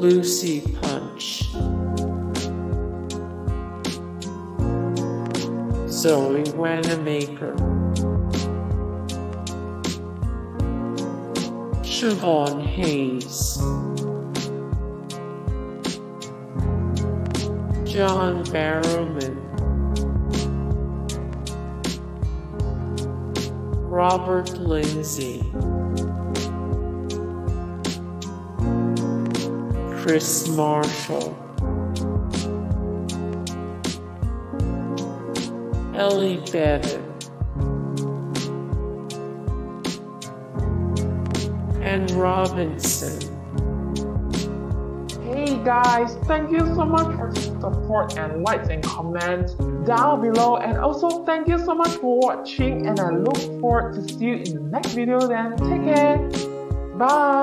Lucy Punch, Zoe Wanamaker, Siobhan Hayes, John Barrowman, Robert Lindsay. Kris Marshall, Ellie Beaven, Anne Robinson. Hey guys, thank you so much for support and likes and comments down below and also thank you so much for watching and I look forward to see you in the next video then. Take care. Bye.